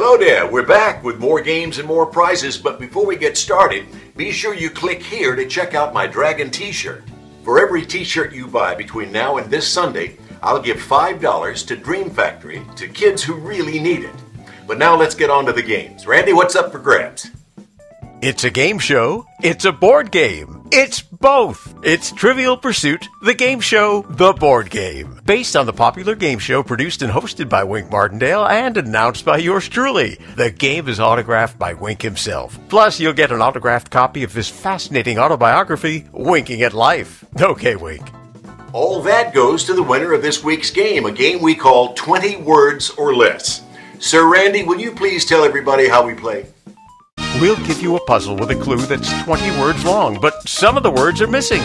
Hello there, we're back with more games and more prizes, but before we get started, be sure you click here to check out my Dragon t-shirt. For every t-shirt you buy between now and this Sunday, I'll give $5 to Dream Factory to kids who really need it. But now let's get on to the games. Randy, what's up for grabs? It's a game show. It's a board game. It's both. It's Trivial Pursuit, the game show, the board game. Based on the popular game show produced and hosted by Wink Martindale and announced by yours truly. The game is autographed by Wink himself. Plus, you'll get an autographed copy of his fascinating autobiography, Winking at Life. Okay, Wink. All that goes to the winner of this week's game, a game we call 20 Words or Less. Sir Randy, will you please tell everybody how we play? We'll give you a puzzle with a clue that's 20 words long, but some of the words are missing.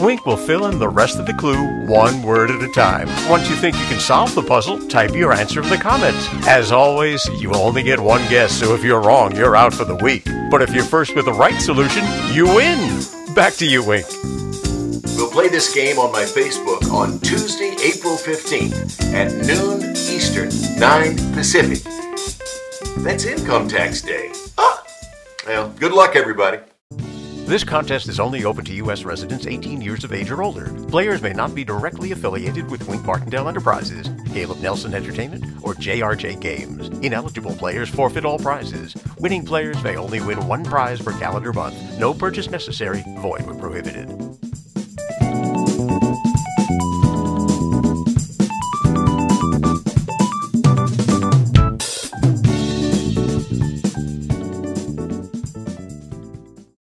Wink will fill in the rest of the clue one word at a time. Once you think you can solve the puzzle, type your answer in the comments. As always, you only get one guess, so if you're wrong, you're out for the week. But if you're first with the right solution, you win. Back to you, Wink. We'll play this game on my Facebook on Tuesday, April 15th at noon Eastern, 9 Pacific. That's Income Tax Day. Well, good luck, everybody. This contest is only open to U.S. residents 18 years of age or older. Players may not be directly affiliated with Wink Martindale Enterprises, Caleb Nelson Entertainment, or JRJ Games. Ineligible players forfeit all prizes. Winning players may only win one prize per calendar month. No purchase necessary. Void when prohibited.